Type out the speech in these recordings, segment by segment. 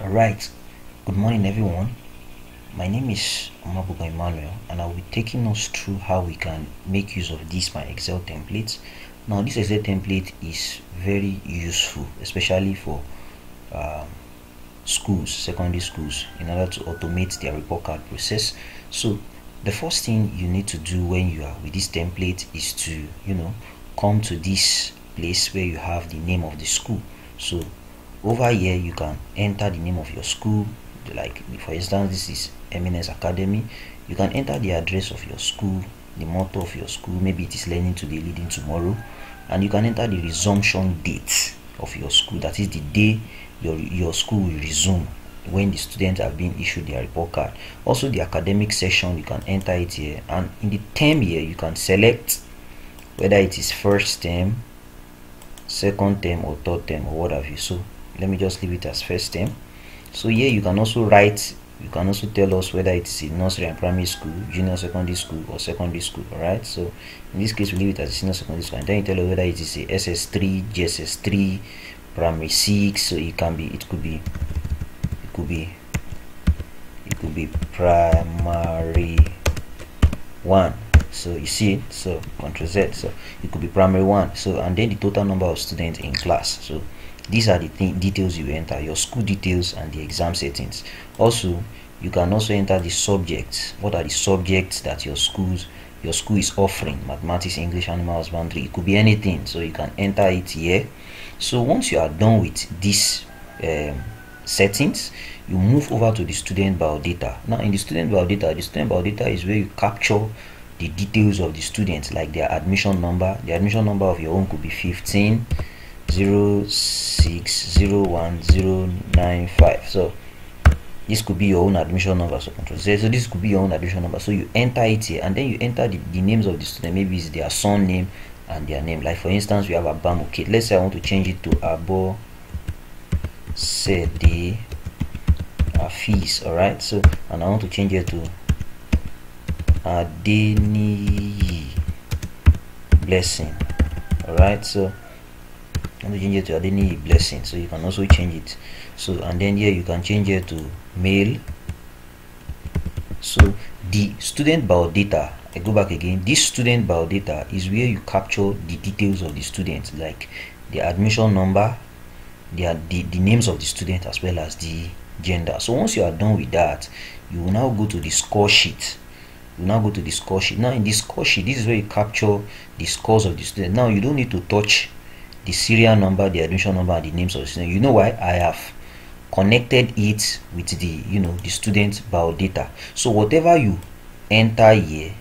Alright, good morning everyone. My name is Omoabugan Emmanuel and I will be taking us through how we can make use of this my Excel template. Now this Excel template is very useful especially for um, schools, secondary schools in order to automate their report card process. So the first thing you need to do when you are with this template is to you know come to this place where you have the name of the school. So over here you can enter the name of your school like for instance this is eminence academy. You can enter the address of your school the motto of your school. Maybe it is learning today leading tomorrow. And you can enter the resumption date of your school. That is the day your your school will resume when the students have been issued their report card. Also the academic section you can enter it here. And in the term here you can select whether it is first term second term or third term or what have you. So let me just leave it as first term. So here you can also write you can also tell us whether it's a nursery and primary school junior secondary school or secondary school all right so in this case we leave it as a senior secondary school and then you tell us whether it is a ss3 gss3 primary 6 so it can be it could be it could be it could be primary 1 so you see so control z so it could be primary 1 so and then the total number of students in class. So these are the th details you enter your school details and the exam settings. Also you can also enter the subjects. What are the subjects that your schools your school is offering? Mathematics english animal husbandry it could be anything. So you can enter it here. So once you are done with these um, settings you move over to the student biodata. Now in the student biodata the student biodata is where you capture the details of the students like their admission number. The admission number of your own could be 15 0601095 so this could be your own admission number so control Z. so this could be your own admission number. So you enter it here and then you enter the, the names of the student. Maybe it's their son name and their name. Like for instance we have abam okay let's say i want to change it to abo sede fees all right so and i want to change it to adeniyi blessing all right so To change it to Adeni blessing so you can also change it. So and then here you can change it to mail so the student biodata I go back again this student biodata is where you capture the details of the student like the admission number the, the, the names of the student as well as the gender. So once you are done with that you will now go to the score sheet. You now go to the score sheet. Now in the score sheet this is where you capture the scores of the student. Now you don't need to touch the serial number the admission number and the names of the student you know why? I have connected it with the you know the student bio data. so whatever you enter here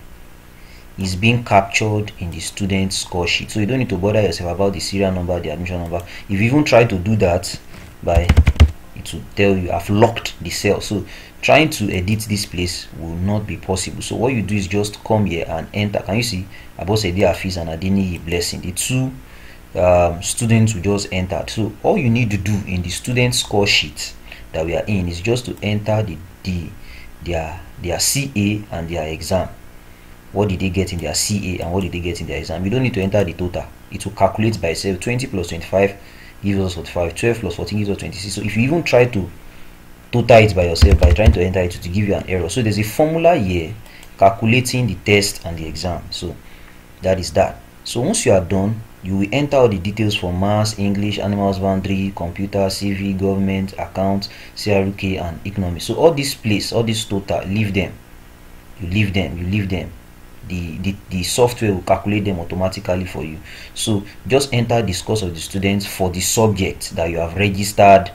is being captured in the student score sheet. So you don't need to bother yourself about the serial number the admission number. If you even try to do that by it will tell you i've locked the cell. So trying to edit this place will not be possible. So what you do is just come here and enter. Can you see? Above say fees and adini blessing. The two um, students will just enter. So all you need to do in the student score sheet that we are in is just to enter the, the their their CA and their exam. What did they get in their CA and what did they get in their exam? You don't need to enter the total. It will calculate by itself. 20 plus 25 gives us 45 12 plus 14 gives us 26 so if you even try to total it by yourself by trying to enter it to give you an error. So there's a formula here calculating the test and the exam. So that is that. So once you are done you will enter all the details for mass english animal husbandry computer cv government account CRK, and economics. So all this place all this total leave them. You leave them you leave them. The, the the software will calculate them automatically for you. So just enter the scores of the students for the subject that you have registered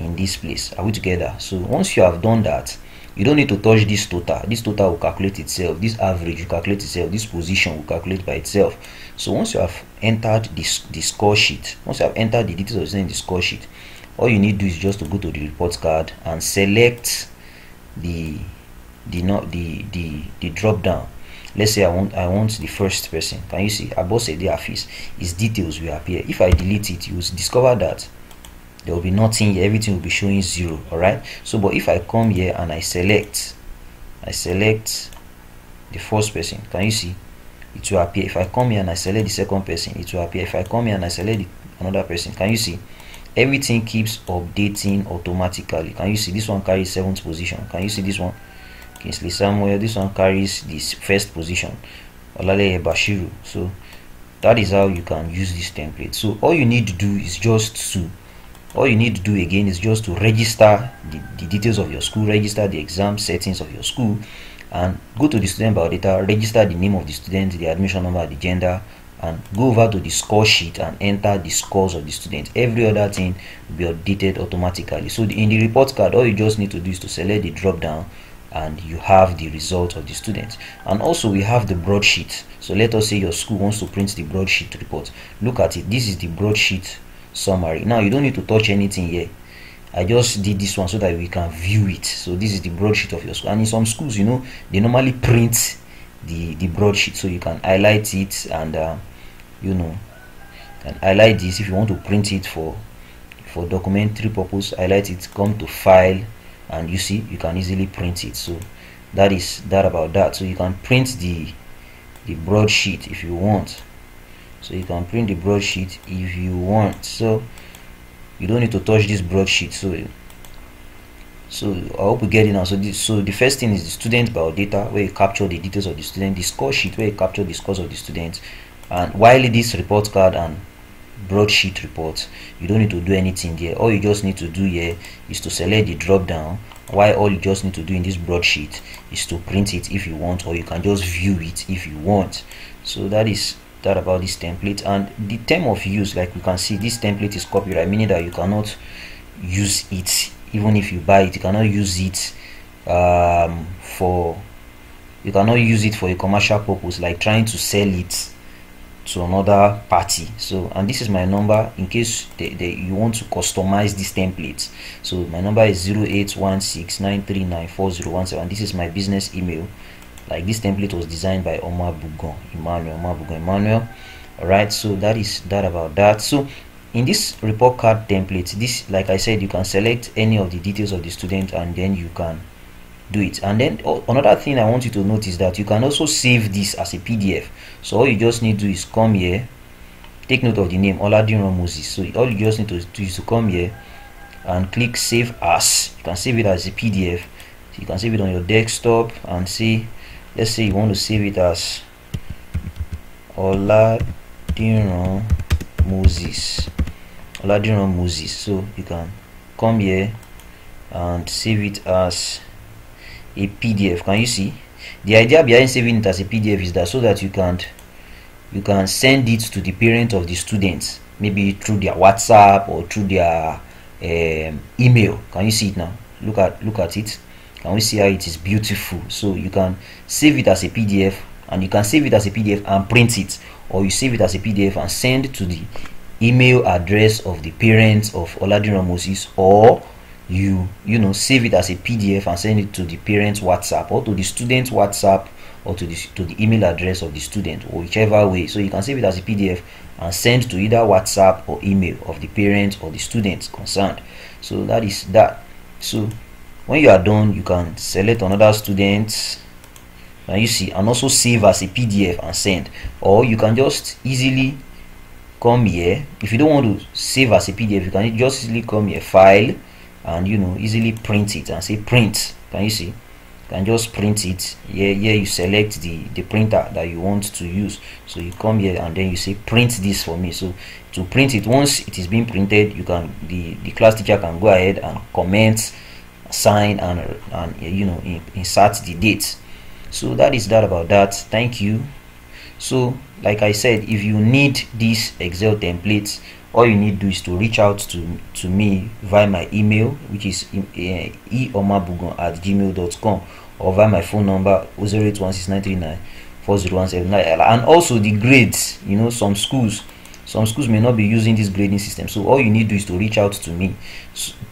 in this place. Are we together? So once you have done that you don't need to touch this total. This total will calculate itself. This average will calculate itself. This position will calculate by itself. So once you have entered this the score sheet once you have entered the details of the score sheet all you need to do is just to go to the report card and select the the not the the the drop down. Let's say i want i want the first person. Can you see? Above say their fees. His details will appear if i delete it you will discover that there will be nothing here. Everything will be showing zero all right so but if i come here and i select i select the first person can you see? It will appear. If i come here and i select the second person it will appear. If i come here and i select the, another person can you see? Everything keeps updating automatically. Can you see? This one carries seventh position. Can you see this one? Kingsley Samuel this one carries this first position. Olaleye Bashiru. So that is how you can use this template. So all you need to do is just to all you need to do again is just to register the, the details of your school register the exam settings of your school and go to the student biodata register the name of the student the admission number the gender and go over to the score sheet and enter the scores of the student. Every other thing will be updated automatically. So in the report card all you just need to do is to select the drop down and you have the result of the student. And also we have the broadsheet. So let us say your school wants to print the broadsheet report. Look at it. This is the broadsheet summary. Now you don't need to touch anything here. I just did this one so that we can view it. So this is the broadsheet of your school. And in some schools you know they normally print the the broadsheet so you can highlight it and uh, you know and highlight this. If you want to print it for for documentary purpose highlight it come to file and you see you can easily print it. So that is that about that. So you can print the the broadsheet if you want so you can print the broadsheet if you want. So you don't need to touch this broadsheet. So so i hope you get it now. So this so the first thing is the student biodata where you capture the details of the student the score sheet where you capture the scores of the students and while this report card and broadsheet report you don't need to do anything there all you just need to do here is to select the drop down. While all you just need to do in this broadsheet is to print it if you want or you can just view it if you want. So that is that about this template. And the term of use like we can see this template is copyright meaning that you cannot use it. Even if you buy it you cannot use it um, for you cannot use it for a commercial purpose like trying to sell it to another party. So and this is my number in case they, they, you want to customize this template. So my number is 0816939417 this is my business email like this template was designed by Omoabugan Emmanuel Omoabugan Emmanuel. Right so that is that about that. So in this report card template this like I said you can select any of the details of the student and then you can do it. And then oh, another thing i want you to notice that you can also save this as a pdf so all you just need to do is come here take note of the name Oladiran Moses. So all you just need to do is to come here and click save as. You can save it as a pdf so you can save it on your desktop and see let's say you want to save it as Oladiran Moses. Oladiran Moses. So you can come here and save it as a pdf can you see? The idea behind saving it as a pdf is that so that you can you can send it to the parent of the students. Maybe through their whatsapp or through their um, email. Can you see it now? Look at look at it can we see how it is beautiful. So you can save it as a pdf and you can save it as a pdf and print it. Or you save it as a pdf and send to the email address of the parents of Oladiran Moses or you you know save it as a pdf and send it to the parents whatsapp or to the student whatsapp or to the to the email address of the student or whichever way. So you can save it as a pdf and send to either whatsapp or email of the parents or the students concerned. So that is that. So when you are done you can select another student. And you see and also save as a pdf and send. Or you can just easily come here. If you don't want to save as a pdf you can just easily come here file and you know easily print it and say print. Can you see? You can just print it. Here here you select the the printer that you want to use. So you come here and then you say print this for me. So to print it once it is being printed you can the the class teacher can go ahead and comment sign and and you know insert the date so that is that about that. Thank you. So like i said if you need these excel templates all you need to do is to reach out to to me via my email which is uh, eomoabugan at gmail.com or via my phone number 0816939 and also the grades you know some schools some schools may not be using this grading system so all you need to do is to reach out to me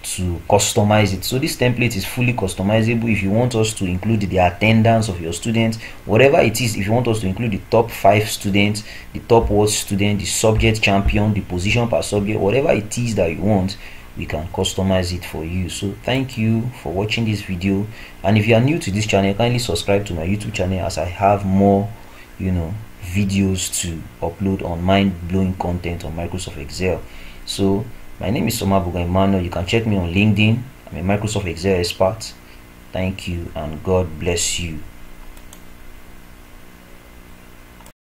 to customize it. So this template is fully customizable. If you want us to include the attendance of your students whatever it is if you want us to include the top five students the top worst student the subject champion the position per subject whatever it is that you want we can customize it for you. So thank you for watching this video. And if you are new to this channel kindly subscribe to my youtube channel as i have more you know videos to upload on mind-blowing content on microsoft excel so My name is Somabuga Emmanuel. You can check me on LinkedIn. I'm a Microsoft Excel expert. Thank you and God bless you.